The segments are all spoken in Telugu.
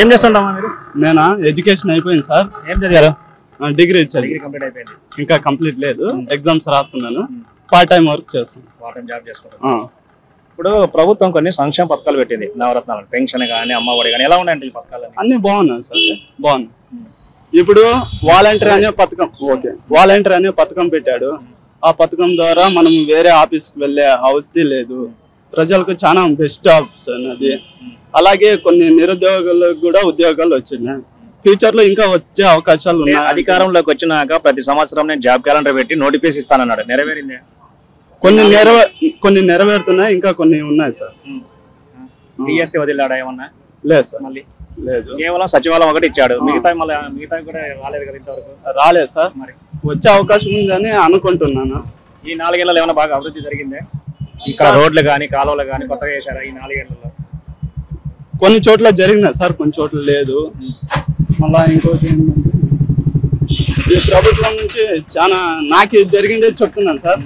ఏం చేస్తుంటామా మీరు? నేనా? ఎడ్యుకేషన్ అయిపోయింది సార్. ఏం చదివారు? డిగ్రీ ఇచ్చాను డిగ్రీ కంప్లీట్ అయిపోయింది. ఇంకా కంప్లీట్ లేదు. ఎగ్జామ్స్ రాస్తున్నాను. పార్ట్ టైం వర్క్ చేస్తాను. జాబ్. ఇప్పుడు ప్రభుత్వం కొన్ని సంక్షేమ పథకాలు పెట్టింది. నవరత్నాలు పెన్షన్ కానీ అమ్మఒడి కానీ ఎలా ఉన్నాయండి ఈ పథకాలు అన్ని బాగున్నాయి సార్. బాగున్నాయి. ఇప్పుడు వాలంటీర్ అనే పథకం ఓకే. వాలంటీర్ అనే పథకం పెట్టాడు. ఆ పథకం ద్వారా మనం వేరే ఆఫీస్కి వెళ్ళే అవసరం లేదు. ప్రజలకు చాలా బెస్ట్ ఆప్షన్ అది. అలాగే కొన్ని నిరుద్యోగులకు కూడా ఉద్యోగాలు వచ్చినాయి ఫ్యూచర్లో ఇంకా వచ్చే అవకాశాలు ఉన్నాయి. అధికారంలోకి వచ్చినాక ప్రతి సంవత్సరం నేను జాబ్ క్యాలెండర్ పెట్టి నోటిఫికేషన్ ఇస్తానన్నాడు. నెరవేరింది? కొన్ని నెరవే కొన్ని నెరవేరుతున్నాయి ఇంకా కొన్ని ఉన్నాయి సార్ డిఎస్సి వదిలాడా ఏమన్నా? లేదు సార్ మళ్ళీ? లేదు. కేవలం సచివాలయం ఒకటి ఇచ్చాడు. మిగతా మళ్ళీ మిగతా కూడా రాలేదు కదా ఇంతవరకు? రాలేదు సార్ మరి? వచ్చే అవకాశం ఉందని అనుకుంటున్నాను. ఈ నాలుగేళ్ళలో ఏమైనా బాగా అభివృద్ధి జరిగిందే? ఇక్కడ రోడ్లు కానీ కాలువలు కానీ కొత్తగా చేశారా ఈ నాలుగేళ్ళలో? కొన్ని చోట్ల జరిగినాయి సార్ కొన్ని చోట్ల లేదు. మళ్ళా ఇంకోటి ఈ ప్రభుత్వం నుంచి చాలా నాకు జరిగిందే చెప్తున్నాను సార్.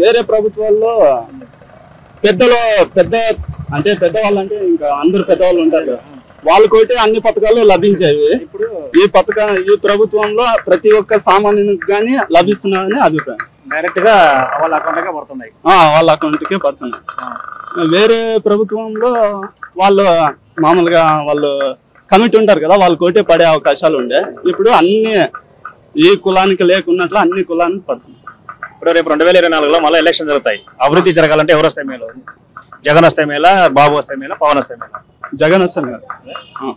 వేరే ప్రభుత్వాల్లో పెద్దలు పెద్ద అంటే పెద్దవాళ్ళు అంటే ఇంకా అందరు పెద్దవాళ్ళు ఉంటారు. కదా వాళ్ళకోటి అన్ని పథకాలు లభించేవి ఇప్పుడు ఈ పథక ఈ ప్రభుత్వంలో ప్రతి ఒక్క సామాన్యునికి కానీ లభిస్తున్నాయని అభిప్రాయం. డైరెక్ట్గా వాళ్ళ అకౌంట్గా పడుతున్నాయి వాళ్ళ అకౌంట్కే పడుతున్నాయి. వేరే ప్రభుత్వంలో వాళ్ళు మామూలుగా వాళ్ళు కమిటీ ఉంటారు కదా వాళ్ళు కోటే పడే అవకాశాలు ఉండే. ఇప్పుడు అన్ని ఈ కులానికి లేకున్నట్లు అన్ని కులానికి పడుతుంది. ఇప్పుడు రేపు రెండు వేల ఇరవై నాలుగులో మళ్ళీ ఎలక్షన్ జరుగుతాయి. అభివృద్ధి జరగాలంటే ఎవరు వస్తే మేలు? జగన్ వస్తే మేలా బాబు వస్తే మేలా పవన్ వస్తే మేలా? జగన్ సార్ ఆ.